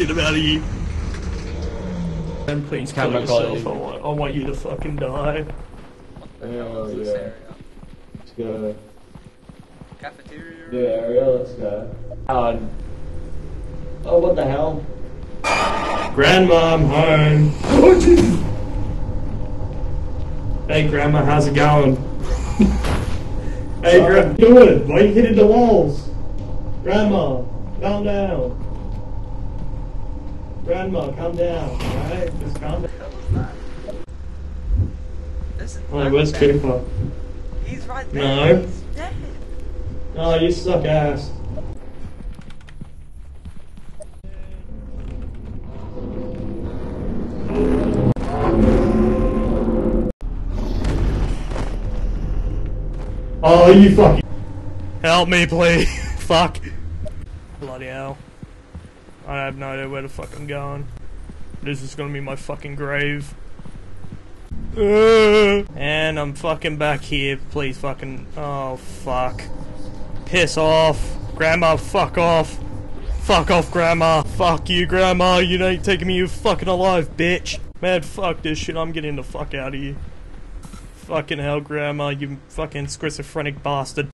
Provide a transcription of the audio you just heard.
get him out of here. And please kill Camera yourself. I want, I want you to fucking die. Oh, yeah. area. Let's go. Cafeteria. Yeah, area, let's go. Oh, oh what the hell? Grandma, I'm home. hey, Grandma, how's it going? hey, Grandma, what you doing? Why are you hitting the walls? Grandma, calm down. Grandma, calm down, alright? Just calm down. Was that? This is. Oh, alright, where's Cooper? He's right there. No. He's dead. Oh, you suck ass. Oh, you fucking. Help me, please. Fuck. Bloody hell. I have no idea where the fuck I'm going. This is gonna be my fucking grave. And I'm fucking back here. Please fucking. Oh, fuck. Piss off. Grandma, fuck off. Fuck off, Grandma. Fuck you, Grandma. You ain't taking me, you fucking alive, bitch. Man, fuck this shit. I'm getting the fuck out of here. Fucking hell, Grandma. You fucking schizophrenic bastard.